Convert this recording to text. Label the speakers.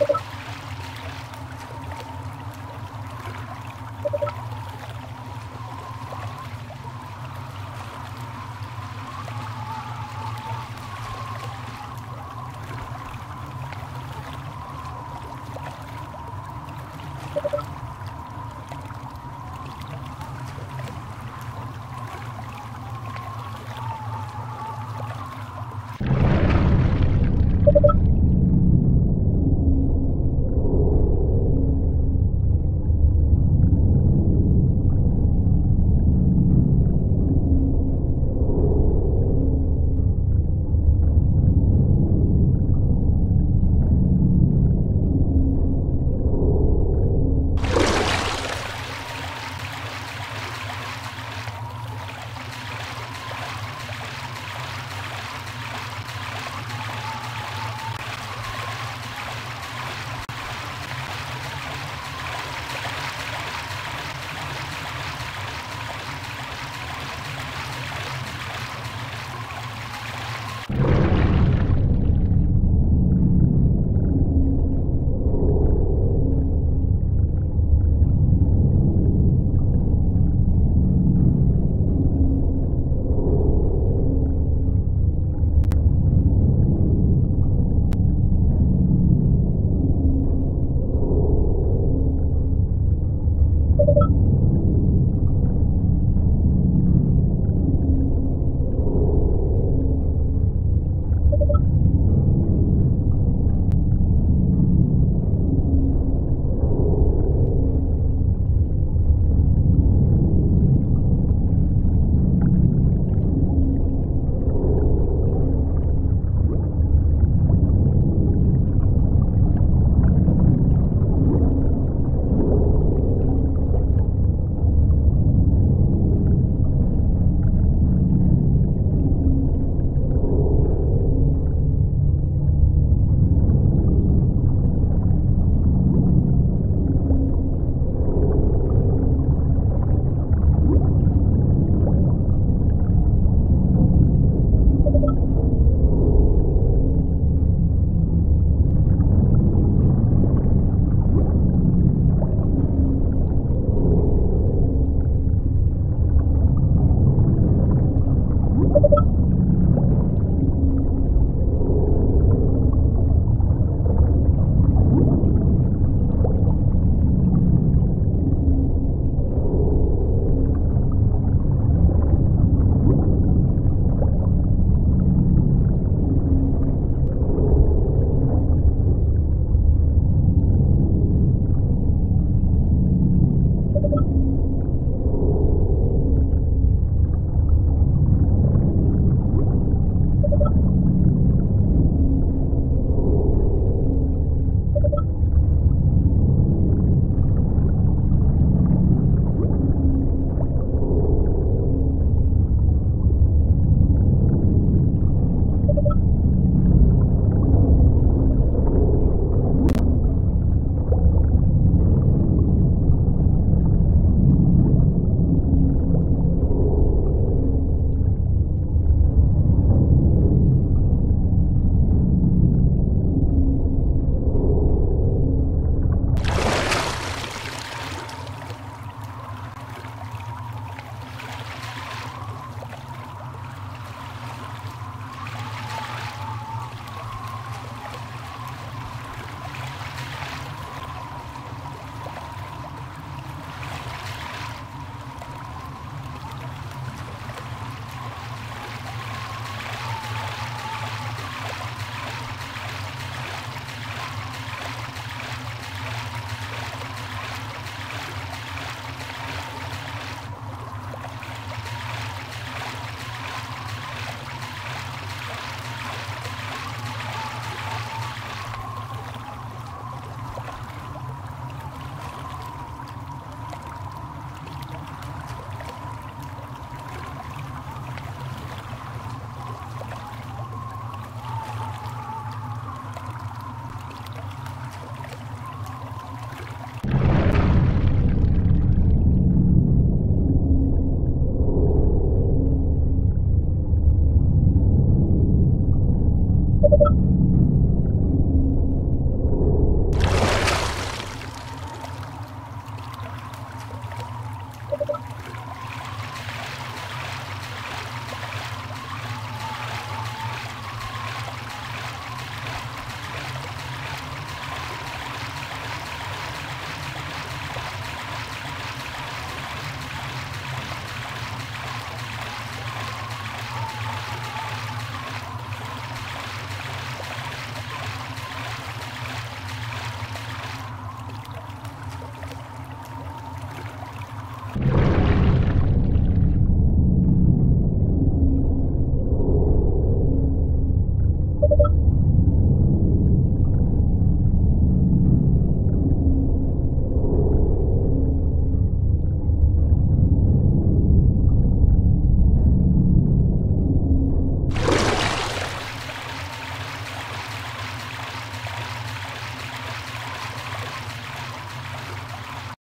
Speaker 1: you